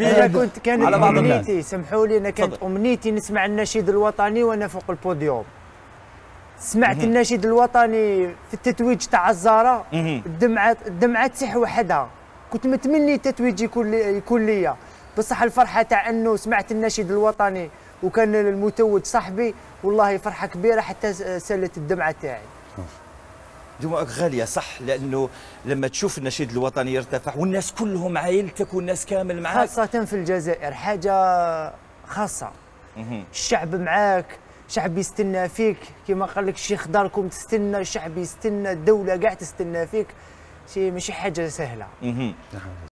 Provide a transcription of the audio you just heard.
أنا كنت كانت على بعض الناس. أمنيتي سمحوا لي أنا كانت تفضل. أمنيتي نسمع النشيد الوطني وأنا فوق البوديوم. سمعت النشيد الوطني في التتويج تاع الزهرة؟ مهم. الدمعه الدمعة تسيح وحدها. كنت متمني التتويج يكون لي يكون ليا. بصح الفرحة تاع إنه سمعت النشيد الوطني وكان المتوج صاحبي والله فرحة كبيرة حتى سالت الدمعة تاعي. دموعك غالية صح؟ لأنه لما تشوف النشيد الوطني يرتفع والناس كلهم عائلتك والناس كامل معاك. خاصة في الجزائر حاجة خاصة. الشعب معاك شعب يستنى فيك. كما قال لك الشيخ داركم تستنى الشعب يستنى الدولة قاع تستنى فيك. شيء ماشي حاجة سهلة.